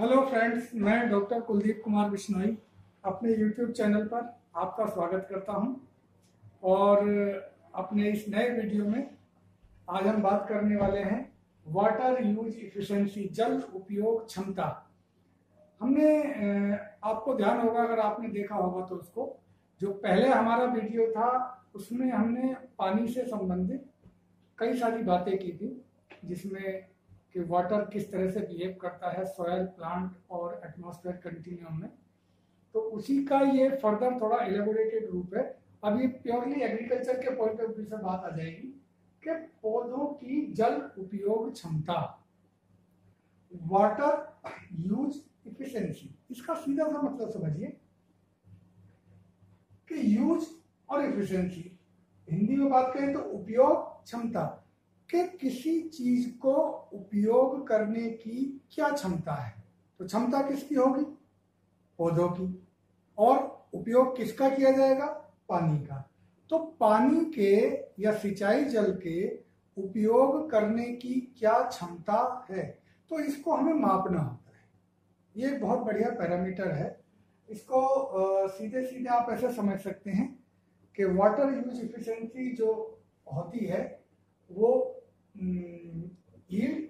Hello friends मैं doctor Kuldeep Kumar Bishnoi अपने YouTube channel पर आपका स्वागत करता हूँ। और अपने इस नए वीडियो में आज हम बात करने वाले हैं वाटर यूज़ इफिशेंसी जल उपयोग क्षमता। हमने आपको ध्यान होगा, अगर आपने देखा होगा तो उसको, जो पहले हमारा वीडियो था, उसमें हमने पानी से संबंधित कई सारी बातें की थी, जिसमें कि वाटर किस तरह से बिहेव करता है सॉयल प्लांट और एटमॉस्फेयर कंटिन्यूम में। तो उसी का ये फर्दर थोड़ा एलेबोरेटेड रूप है। अब ये प्योरली एग्रीकल्चर के पॉइंट ऑफ़ व्यू से बात आ जाएगी कि पौधों की जल उपयोग क्षमता वाटर यूज़ इफिशियंसी इसका सीधा सा मतलब समझिए कि यूज़ और इफिशियंसी हिंदी में बात करें तो उपयोग क्षमता। कि किसी चीज़ को उपयोग करने की क्या क्षमता है? तो क्षमता किसकी होगी? पौधों की। और उपयोग किसका किया जाएगा? पानी का। तो पानी के या सिंचाई जल के उपयोग करने की क्या क्षमता है? तो इसको हमें मापना होता है। ये एक बहुत बढ़िया पैरामीटर है। इसको सीधे सीधे आप ऐसे समझ सकते हैं कि वाटर यूज़ इफिशिएंसी जो होती है, वो yield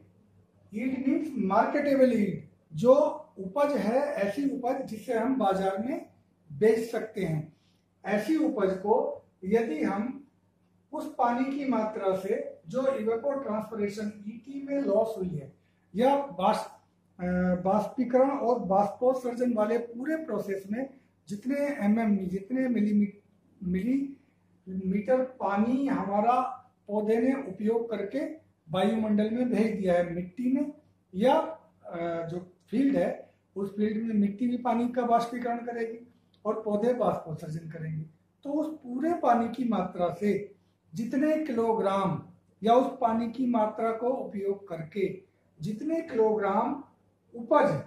yield means marketable yield जो उपज है ऐसी उपज जिसे हम बाज़ार में बेच सकते हैं। ऐसी उपज को यदि हम उस पानी की मात्रा से जो इवेपो ट्रांसपोरेशन ईटी में लॉस हुई है या बाष्पीकरण और बाष्पोत्सर्जन वाले पूरे प्रोसेस में जितने एम mm, जितने मिलीमीटर मिलीमीटर पानी हमारा पौधे ने उपयोग करके वायुमंडल में भेज दिया है मिट्टी में या जो फ़ील्ड है, उस फ़ील्ड में मिट्टी भी पानी का बाष्पीकरण करेगी और पौधे बाष्पोत्सर्जन करेंगे। तो उस पूरे पानी की मात्रा से जितने किलोग्राम या उस पानी की मात्रा को उपयोग करके जितने किलोग्राम उपज,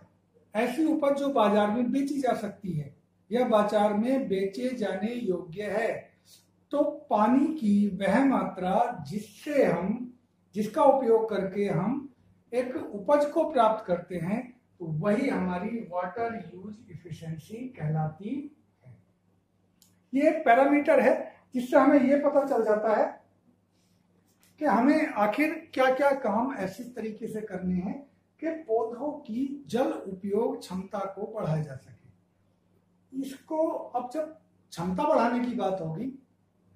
ऐसी उपज जो बाज़ार में बेची जा सकती है, या बाज़ार में बेचे जाने योग्य है तो पानी की वह मात्रा जिससे हम, जिसका उपयोग करके हम एक उपज को प्राप्त करते हैं तो वही हमारी वाटर यूज़ इफिशिएंसी कहलाती है। ये पैरामीटर है जिससे हमें ये पता चल जाता है कि हमें आखिर क्या क्या काम ऐसी तरीके से करने हैं कि पौधों की जल उपयोग क्षमता को बढ़ाया जा सके। इसको अब जब क्षमता बढ़ाने की बात होगी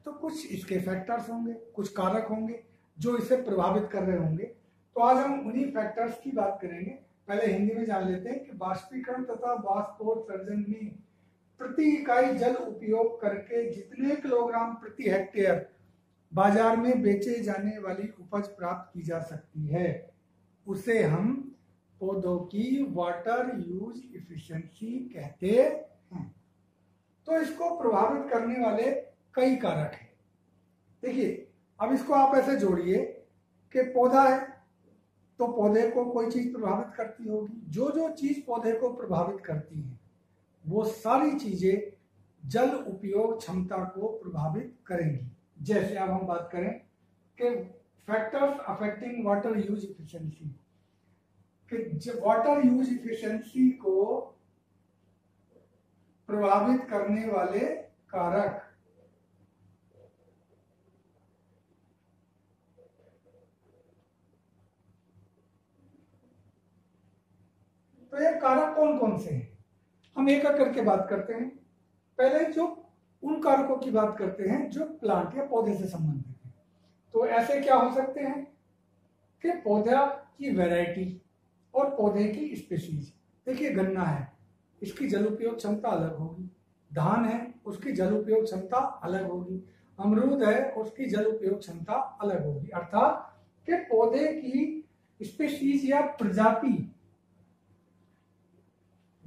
तो कुछ इसके फैक्टर्स होंगे, कुछ कारक होंगे, जो इसे प्रभावित कर रहे होंगे। तो आज हम उन्हीं फैक्टर्स की बात करेंगे। पहले हिंदी में जान लेते हैं कि बाष्पीकरण तथा बाष्पोत्सर्जन में प्रति इकाई जल उपयोग करके जितने किलोग्राम प्रति हेक्टेयर बाज़ार में बेचे जाने वाली उपज प्राप्त की जा सकती है, उसे हम पौधों की वाटर यूज़ इफिशिएंसी कहते हैं। तो इसको प्रभावित करने वाले कई कारक है। देखिए, अब इसको आप ऐसे जोड़िए कि पौधा है तो पौधे को कोई चीज़ प्रभावित करती होगी। जो जो चीज़ पौधे को प्रभावित करती है, वो सारी चीज़ें जल उपयोग क्षमता को प्रभावित करेंगी। जैसे अब हम बात करें कि factors affecting water use efficiency कि वाटर यूज़ इफिशियंसी को प्रभावित करने वाले कारक तो ये कारक कौन कौन से हैं? हम एक एक करके बात करते हैं। पहले जो उन कारकों की बात करते हैं जो प्लांट या पौधे से संबंधित है। तो ऐसे क्या हो सकते हैं कि पौधा की वैरायटी और पौधे की स्पेशीज। देखिए, गन्ना है, इसकी जल उपयोग क्षमता अलग होगी। धान है, उसकी जल उपयोग क्षमता अलग होगी। अमरूद है, उसकी जल उपयोग क्षमता अलग होगी। अर्थात कि पौधे की स्पेशीज या प्रजाति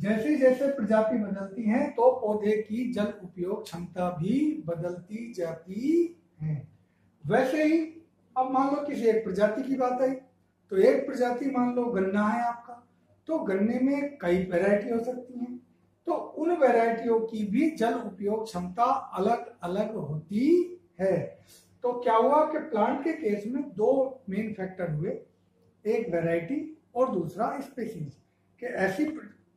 जैसे जैसे प्रजाति बदलती है तो पौधे की जल उपयोग क्षमता भी बदलती जाती है। वैसे ही, अब मान लो किसी एक प्रजाति की बात आई तो एक प्रजाति मान लो गन्ना है आपका तो गन्ने में कई वैरायटी हो सकती हैं। तो उन वैरायटियों की भी जल उपयोग क्षमता अलग अलग होती है। तो क्या हुआ कि प्लांट के केस में दो मेन फैक्टर हुए, एक वैरायटी और दूसरा स्पेसीज कि ऐसी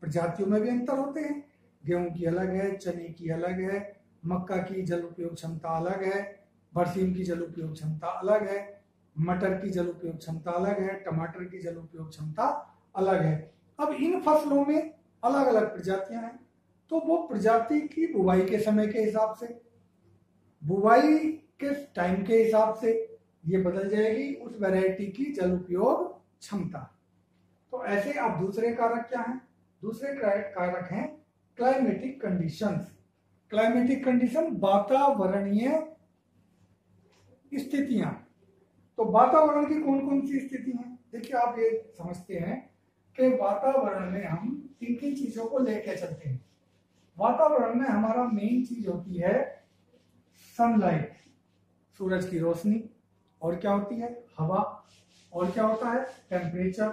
प्रजातियों में भी अंतर होते हैं। गेहूँ की अलग है, चने की अलग है, मक्का की जल उपयोग क्षमता अलग है, बरसीम की जल उपयोग क्षमता अलग है, मटर की जल उपयोग क्षमता अलग है, टमाटर की जल उपयोग क्षमता अलग है। अब इन फ़सलों में अलग अलग प्रजातियाँ हैं तो वो प्रजाति की बुवाई के समय के हिसाब से, बुवाई के टाइम के हिसाब से ये बदल जाएगी उस वैरायटी की जल उपयोग क्षमता। तो ऐसे अब दूसरे कारक क्या हैं? दूसरे कारक हैं क्लाइमेटिक कंडीशंस क्लाइमेटिक कंडीशन वातावरणीय स्थितियाँ। तो वातावरण की कौन कौन सी स्थिति है? देखिए, आप ये समझते हैं कि वातावरण में हम तीन तीन चीज़ों को लेके चलते हैं। वातावरण में हमारा मेन चीज़ होती है सनलाइट सूरज की रोशनी, और क्या होती है? हवा, और क्या होता है? टेम्परेचर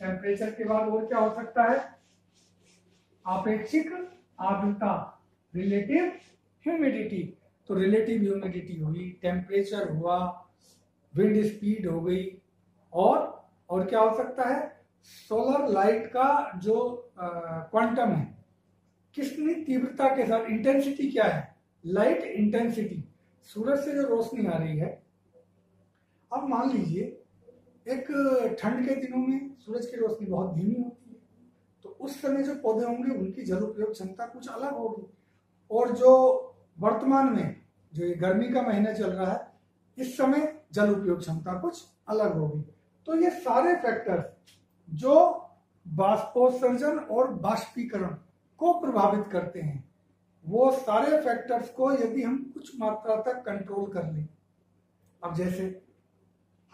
टेम्परेचर के बाद और क्या हो सकता है? अपेक्षिक आर्द्रता रिलेटिव ह्यूमिडिटी तो रिलेटिव ह्यूमिडिटी हुई टेम्परेचर हुआ विंड स्पीड हो गई, और और क्या हो सकता है? सोलर लाइट का जो क्वांटम है कितनी तीव्रता के साथ इंटेंसिटी क्या है? लाइट इंटेंसिटी सूरज से जो रोशनी आ रही है, अब मान लीजिए, एक ठंड के दिनों में सूरज की रोशनी बहुत धीमी होती है तो उस समय जो पौधे होंगे, उनकी जल उपयोग क्षमता कुछ अलग होगी। और जो वर्तमान में जो ये गर्मी का महीना चल रहा है, इस समय जल उपयोग क्षमता कुछ अलग होगी। तो ये सारे फैक्टर्स जो बाष्पोत्सर्जन और बाष्पीकरण को प्रभावित करते हैं, वो सारे फैक्टर्स को यदि हम कुछ मात्रा तक कंट्रोल कर लें। अब जैसे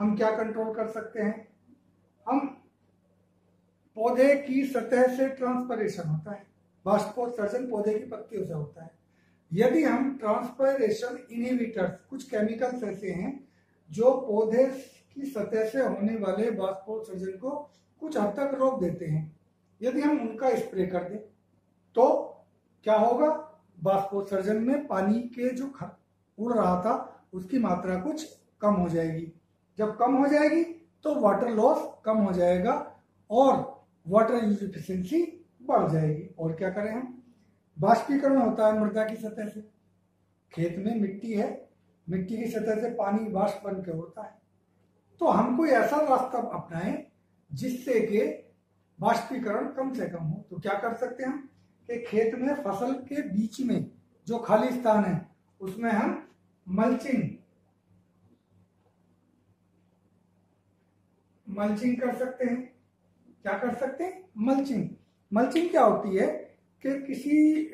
हम क्या कंट्रोल कर सकते हैं? हम पौधे की सतह से ट्रांसपरेशन होता है। बाष्पोत्सर्जन पौधे की पत्तियों से होता है। यदि हम ट्रांसपरेशन इनहिबिटर्स कुछ केमिकल्स ऐसे हैं, जो पौधे की सतह से होने वाले बाष्पोत्सर्जन को कुछ हद तक रोक देते हैं, यदि हम उनका स्प्रे कर दें तो क्या होगा? बाष्पोत्सर्जन में पानी के जो उड़ रहा था, उसकी मात्रा कुछ कम हो जाएगी। जब कम हो जाएगी तो वाटर लॉस कम हो जाएगा और वाटर यूज़ बढ़ जाएगी। और क्या करें हम? बाष्पीकरण होता है मृदा की सतह से। खेत में मिट्टी है, मिट्टी की सतह से पानी वाष्प बन के होता है। तो हम कोई ऐसा रास्ता अपनाएँ जिससे कि बाष्पीकरण कम से कम हो। तो क्या कर सकते हैं कि खेत में फ़सल के बीच में जो खाली स्थान है, उसमें हम मल्चिंग मल्चिंग कर सकते हैं। क्या कर सकते हैं? मल्चिंग। मल्चिंग क्या होती है कि किसी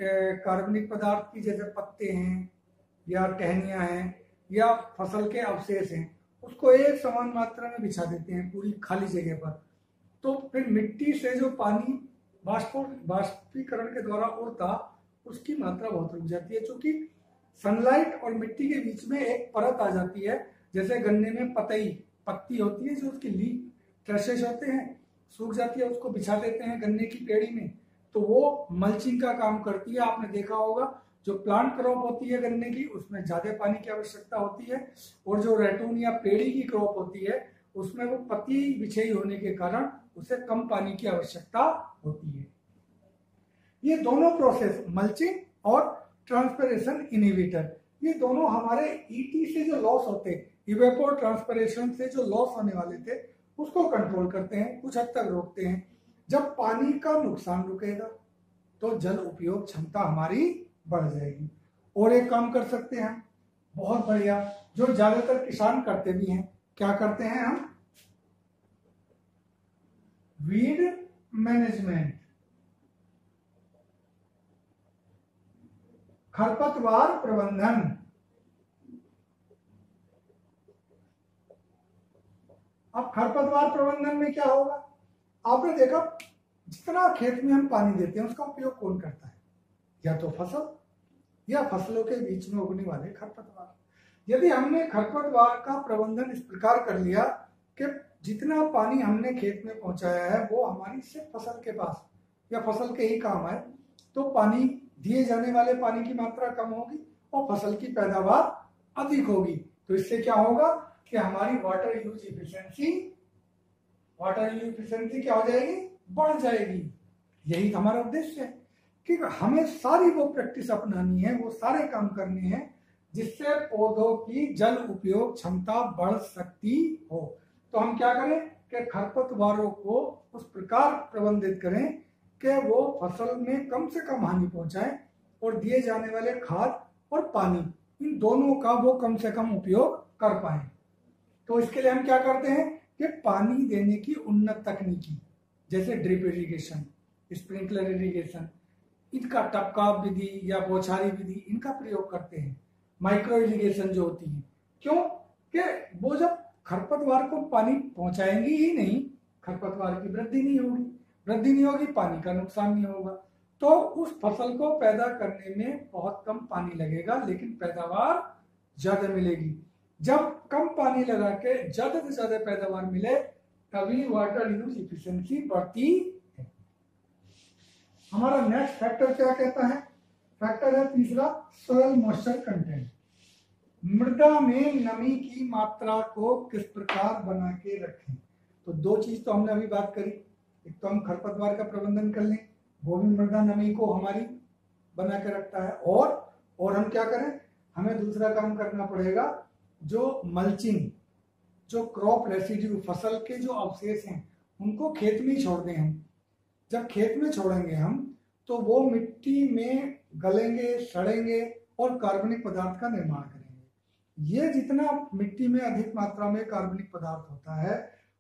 कार्बनिक पदार्थ की जैसे पत्ते हैं या टहनियाँ हैं या फ़सल के अवशेष हैं, उसको एक समान मात्रा में बिछा देते हैं पूरी खाली जगह पर। तो फिर मिट्टी से जो पानी बाष्पो, बाष्पीकरण के द्वारा उड़ता, उसकी मात्रा बहुत रुक जाती है, क्योंकि सनलाइट और मिट्टी के बीच में एक परत आ जाती है, जैसे गन्ने में पतई, पत्ती होती है जो उसकी लीक ट्रेसेस होते हैं। सूख जाती है, उसको बिछा देते हैं गन्ने की पेड़ी में। तो वो मल्चिंग का काम करती है, आपने देखा होगा। जो प्लांट क्रॉप होती है गन्ने की, उसमें ज़्यादा पानी की आवश्यकता होती है। और जो रेटून या पेड़ी की क्रॉप होती है, उसमें वो पत्ती बिछई होने के कारण उसे कम पानी की आवश्यकता होती है। ये दोनों प्रोसेस मल्चिंग और ट्रांसपरेशन इनिवेटर ये दोनों हमारे ईटी e से जो लॉस होते इवेपोर ट्रांसपरेशन से जो लॉस होने वाले थे उसको कंट्रोल करते हैं, कुछ हद तक रोकते हैं। जब पानी का नुकसान रुकेगा तो जल उपयोग क्षमता हमारी बढ़ जाएगी। और एक काम कर सकते हैं। बहुत बढ़िया। जो ज़्यादातर किसान करते भी हैं, क्या करते हैं हम? वीड मैनेजमेंट खरपतवार प्रबंधन। अब खरपतवार प्रबंधन में क्या होगा? आपने देखा, जितना खेत में हम पानी देते हैं, उसका उपयोग कौन करता है? या तो फ़सल, या फ़सलों के बीच में उगने वाले खरपतवार। यदि हमने खरपतवार का प्रबंधन इस प्रकार कर लिया कि जितना पानी हमने खेत में पहुँचाया है, वो हमारी सिर्फ़ फ़सल के पास या फ़सल के ही काम आए तो पानी, दिए जाने वाले पानी की मात्रा कम होगी और फ़सल की पैदावार अधिक होगी। तो इससे क्या होगा? कि हमारी water use efficiency water use efficiency क्या हो जाएगी? बढ़ जाएगी। यही हमारा उद्देश्य है। कि हमें सारी वो प्रैक्टिस अपनानी है, वो सारे काम करने हैं, जिससे पौधों की जल उपयोग क्षमता बढ़ सकती हो। तो हम क्या करें? कि खरपतवारों को उस प्रकार प्रबंधित करें कि वो फ़सल में कम से कम हानि पहुँचाए और दिए जाने वाले खाद और पानी, इन दोनों का वो कम से कम उपयोग कर पाए। तो इसके लिए हम क्या करते हैं कि पानी देने की उन्नत तकनीकी, जैसे ड्रिप इरिगेशन स्प्रिंकलर इरिगेशन इनका टपका विधि या बौछारी विधि, इनका प्रयोग करते हैं। माइक्रो इरिगेशन जो होती है। क्यों? कि वो जब खरपतवार को पानी पहुंचाएँगी ही नहीं, खरपतवार की वृद्धि नहीं होगी। वृद्धि नहीं होगी, पानी का नुकसान नहीं होगा। तो उस फ़सल को पैदा करने में बहुत कम पानी लगेगा, लेकिन पैदावार ज़्यादा मिलेगी। जब कम पानी लगा के ज़्यादा से ज़्यादा पैदावार मिले, तभी वाटर यूज़ इफिशियंसी बढ़ती है। हमारा नेक्स्ट फैक्टर क्या कहता है? फैक्टर है तीसरा सोयल मॉइस्चर कंटेंट मृदा में नमी की मात्रा को किस प्रकार बना के रखें? तो दो चीज़ तो हमने अभी बात करी। एक तो हम खरपतवार का प्रबंधन कर लें, वो भी मृदा नमी को हमारी बना के रखता है। और और हम क्या करें? हमें दूसरा काम करना पड़ेगा जो मल्चिंग जो क्रॉप रेसिड्यू फ़सल के जो अवशेष हैं, उनको खेत में ही छोड़ दें हम जब खेत में छोड़ेंगे हम तो वो मिट्टी में गलेंगे, सड़ेंगे और कार्बनिक पदार्थ का निर्माण करेंगे। ये जितना मिट्टी में अधिक मात्रा में कार्बनिक पदार्थ होता है,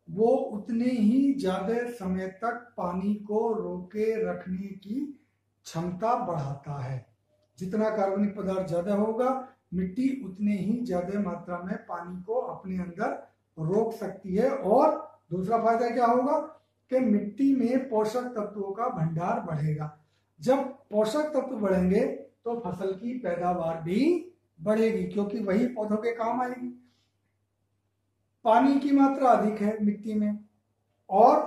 वो उतने ही ज़्यादा समय तक पानी को रोके रखने की क्षमता बढ़ाता है। जितना कार्बनिक पदार्थ ज़्यादा होगा मिट्टी उतने ही ज़्यादा मात्रा में पानी को अपने अंदर रोक सकती है। और दूसरा फ़ायदा क्या होगा कि मिट्टी में पोषक तत्वों का भंडार बढ़ेगा। जब पोषक तत्व बढ़ेंगे तो फ़सल की पैदावार भी बढ़ेगी, क्योंकि वही पौधों के काम आएगी। पानी की मात्रा अधिक है मिट्टी में, और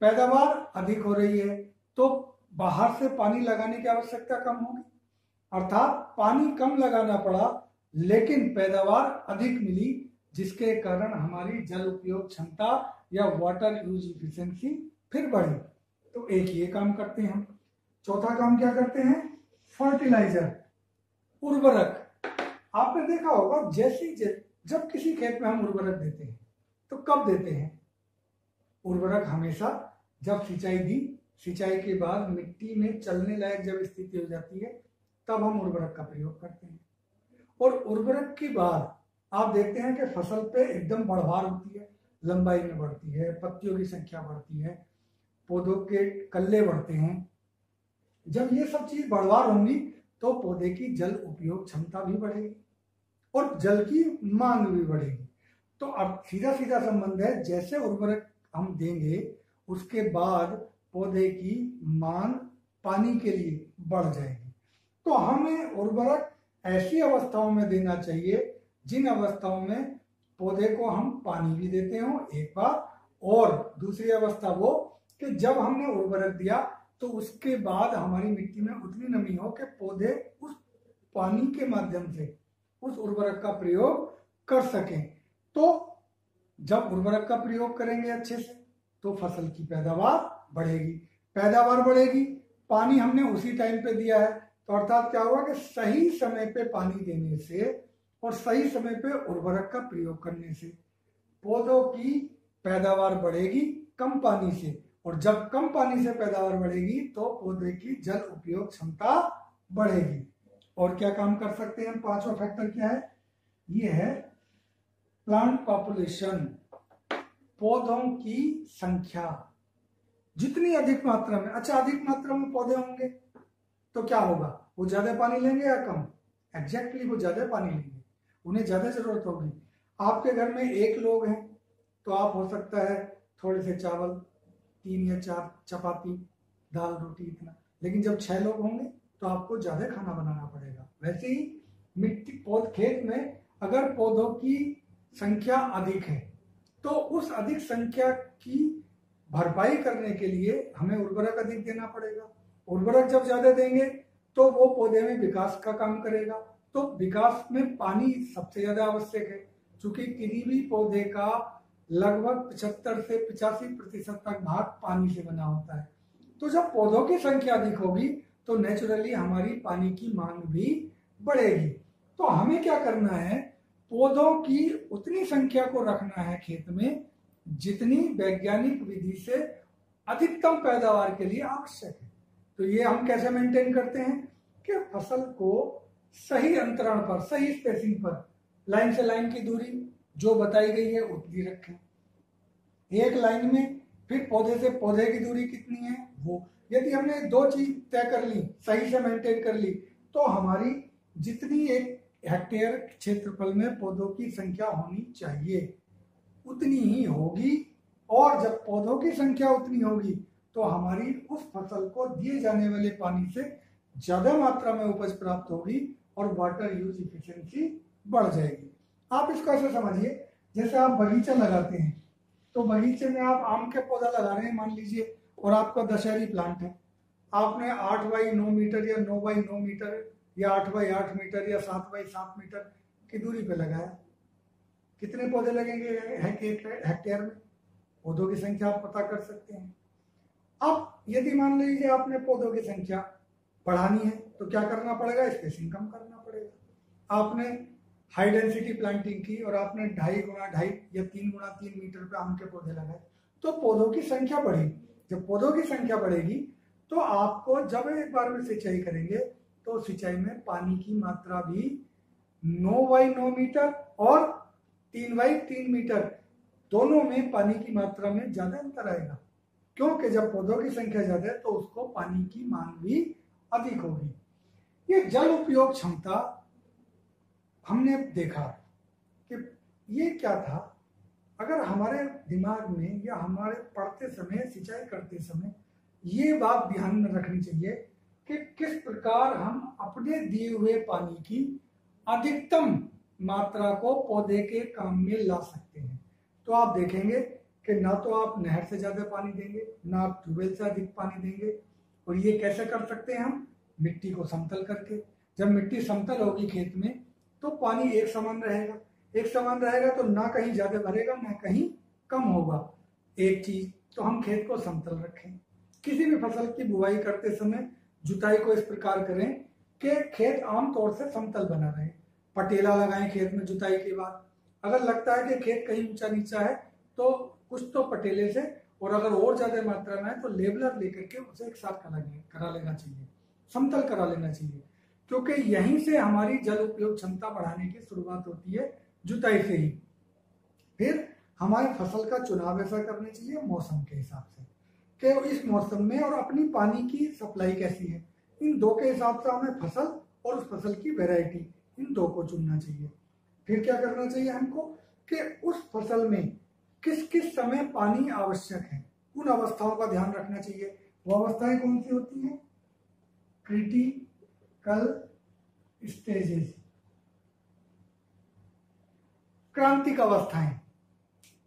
पैदावार अधिक हो रही है तो बाहर से पानी लगाने की आवश्यकता कम होगी। अर्थात पानी कम लगाना पड़ा, लेकिन पैदावार अधिक मिली, जिसके कारण हमारी जल उपयोग क्षमता या वाटर यूज़ इफिशियंसी फिर बढ़ी। तो एक ये काम करते हैं हम। चौथा काम क्या करते हैं? फर्टिलाइज़र उर्वरक। आपने देखा होगा जैसी, जब किसी खेत में हम उर्वरक देते हैं तो कब देते हैं? उर्वरक हमेशा जब सिंचाई दी, सिंचाई के बाद मिट्टी में चलने लायक जब स्थिति हो जाती है तब हम उर्वरक का प्रयोग करते हैं। और उर्वरक के बाद आप देखते हैं कि फ़सल पे एकदम बढ़वार होती है, लंबाई में बढ़ती है, पत्तियों की संख्या बढ़ती है, पौधों के कल्ले बढ़ते हैं। जब ये सब चीज़ बढ़वार होंगी तो पौधे की जल उपयोग क्षमता भी बढ़ेगी और जल की मांग भी बढ़ेगी। तो अब सीधा सीधा संबंध है, जैसे उर्वरक हम देंगे, उसके बाद पौधे की मांग पानी के लिए बढ़ जाएगी। तो हमें उर्वरक ऐसी अवस्थाओं में देना चाहिए, जिन अवस्थाओं में पौधे को हम पानी भी देते हो एक बार, और दूसरी अवस्था वो कि जब हमने उर्वरक दिया तो उसके बाद हमारी मिट्टी में उतनी नमी हो कि पौधे उस पानी के माध्यम से, उस उर्वरक का प्रयोग कर सकें। तो जब उर्वरक का प्रयोग करेंगे अच्छे से तो फ़सल की पैदावार बढ़ेगी। पैदावार बढ़ेगी, पानी हमने उसी टाइम पे दिया है तो अर्थात क्या हुआ कि सही समय पे पानी देने से और सही समय पे उर्वरक का प्रयोग करने से पौधों की पैदावार बढ़ेगी कम पानी से। और जब कम पानी से पैदावार बढ़ेगी तो पौधे की जल उपयोग क्षमता बढ़ेगी। और क्या काम कर सकते हैं पांचवा फैक्टर क्या है? ये है प्लांट पॉपुलेशन पौधों की संख्या। जितनी अधिक मात्रा में अच्छा अधिक मात्रा में पौधे होंगे। तो क्या होगा? वो ज़्यादा पानी लेंगे या कम? एग्जैक्टली वो ज़्यादा पानी लेंगे। उन्हें ज़्यादा ज़रूरत होगी। आपके घर में एक लोग हैं तो आप हो सकता है थोड़े से चावल, तीन या चार, चपाती, दाल, रोटी, इतना। लेकिन जब छह लोग होंगे तो आपको ज़्यादा खाना बनाना पड़ेगा। वैसे ही मिट्टी, पौध खेत में अगर पौधों की संख्या अधिक है तो उस अधिक संख्या की भरपाई करने के लिए हमें उर्वरक अधिक देना पड़ेगा। उर्वरक जब ज़्यादा देंगे तो वो पौधे में विकास का काम करेगा। तो विकास में पानी सबसे ज़्यादा आवश्यक है, क्योंकि किसी भी पौधे का लगभग पचहत्तर से पिचासी प्रतिशत तक भाग पानी से बना होता है। तो जब पौधों की संख्या अधिक होगी तो नेचुरली हमारी पानी की मांग भी बढ़ेगी। तो हमें क्या करना है? पौधों की उतनी संख्या को रखना है खेत में, जितनी वैज्ञानिक विधि से अधिकतम पैदावार के लिए आवश्यक है। तो ये हम कैसे मेंटेन करते हैं कि फ़सल को सही अंतरण पर, सही स्पेसिंग पर लाइन से लाइन की दूरी जो बताई गई है उतनी रखें। एक लाइन में फिर पौधे से पौधे की दूरी कितनी है वो। यदि हमने दो चीज़ तय कर ली, सही से मेंटेन कर ली तो हमारी जितनी एक हेक्टेयर क्षेत्रफल में पौधों की संख्या होनी चाहिए, उतनी ही होगी। और जब पौधों की संख्या उतनी होगी तो हमारी उस फ़सल को दिए जाने वाले पानी से ज़्यादा मात्रा में उपज प्राप्त होगी और वाटर यूज़ इफिशियंसी बढ़ जाएगी। आप इसको ऐसे समझिए। जैसे आप बगीचा लगाते हैं तो बगीचे में आप आम के पौधा लगा रहे हैं, मान लीजिए, और आपका दशहरी प्लांट है। आपने आठ बाई नौ मीटर या नौ बाई नौ मीटर या आठ बाई आठ मीटर या सात बाई सात मीटर की दूरी पर लगाया। कितने पौधे लगेंगे हेक्टेयर में? पौधों की संख्या आप पता कर सकते हैं। अब यदि मान लीजिए आपने पौधों की संख्या बढ़ानी है तो क्या करना पड़ेगा? स्पेसिंग कम करना पड़ेगा। आपने हाई डेंसिटी प्लांटिंग की और आपने ढाई गुना ढाई या तीन गुना तीन मीटर पर आम के पौधे लगाए तो पौधों की संख्या बढ़ेगी। जब पौधों की संख्या बढ़ेगी तो आपको जब एक बार में सिंचाई करेंगे तो सिंचाई में पानी की मात्रा भी नौ बाई नौ मीटर और तीन बाई तीन मीटर, दोनों में पानी की मात्रा में ज़्यादा अंतर आएगा। क्योंकि जब पौधों की संख्या ज़्यादा है तो उसको पानी की मांग भी अधिक होगी। ये जल उपयोग क्षमता हमने देखा कि ये क्या था? अगर हमारे दिमाग में या हमारे पढ़ते समय, सिंचाई करते समय ये बात ध्यान में रखनी चाहिए कि किस प्रकार हम अपने दिए हुए पानी की अधिकतम मात्रा को पौधे के काम में ला सकते हैं। तो आप देखेंगे कि ना तो आप नहर से ज़्यादा पानी देंगे, ना आप ट्यूबवेल से अधिक पानी देंगे। और ये कैसे कर सकते हैं हम? मिट्टी को समतल करके। जब मिट्टी समतल होगी खेत में तो पानी एक समान रहेगा। एक समान रहेगा तो ना कहीं ज़्यादा भरेगा, ना कहीं कम होगा। एक चीज़ तो हम खेत को समतल रखें। किसी भी फ़सल की बुआई करते समय जुताई को इस प्रकार करें कि खेत आमतौर से समतल बना रहे। पटेला लगाएँ खेत में जुताई के बाद। अगर लगता है कि खेत कहीं ऊँचा नीचा है तो कुछ तो पटेले से, और अगर और ज़्यादा मात्रा में है तो लेबलर लेकर के उसे एक साथ करा करा लेना चाहिए, समतल करा लेना चाहिए। क्योंकि यहीं से हमारी जल उपयोग क्षमता बढ़ाने की शुरुआत होती है, जुताई से ही। फिर हमारे फ़सल का चुनाव ऐसा करना चाहिए मौसम के हिसाब से, कि इस मौसम में और अपनी पानी की सप्लाई कैसी है। इन दो के हिसाब से हमें फ़सल और उस फ़सल की वेराइटी इन दो को चुनना चाहिए। फिर क्या करना चाहिए हमको कि उस फ़सल में किस किस समय पानी आवश्यक है? उन अवस्थाओं का ध्यान रखना चाहिए। वो अवस्थाएँ कौन सी होती हैं? Critical stages. क्रांतिक अवस्थाएँ।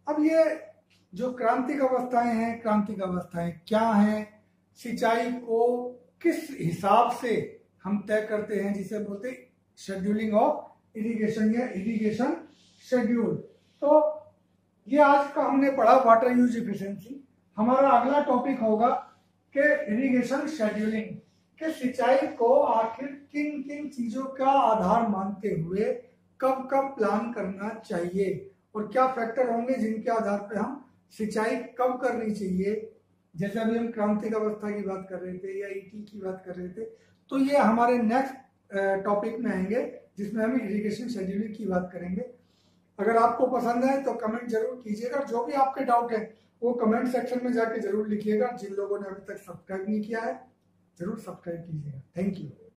अब ये जो क्रांतिक अवस्थाएँ हैं, क्रांतिक अवस्थाएँ क्या हैं? सिंचाई को किस हिसाब से हम तय करते हैं, जिसे बोलते शेड्यूलिंग ऑफ़ इरिगेशन या इरिगेशन शेड्यूल तो ये आज का हमने पढ़ा वाटर यूज़ इफिशिएंसी हमारा अगला टॉपिक होगा कि इरिगेशन शेड्यूलिंग के सिंचाई को आखिर किन किन चीज़ों का आधार मानते हुए कब कब प्लान करना चाहिए और क्या फैक्टर होंगे जिनके आधार पर हम सिंचाई कब करनी चाहिए। जैसे अभी हम क्रांतिक अवस्था की बात कर रहे थे या ईटी की बात कर रहे थे तो ये हमारे नेक्स्ट टॉपिक में आएँगे, जिसमें हम इरिगेशन शेड्यूलिंग की बात करेंगे। अगर आपको पसंद है तो कमेंट ज़रूर कीजिएगा। जो भी आपके डाउट है, वो कमेंट सेक्शन में जाके ज़रूर लिखिएगा। जिन लोगों ने अभी तक सब्सक्राइब नहीं किया है, ज़रूर सब्सक्राइब कीजिएगा। Thank you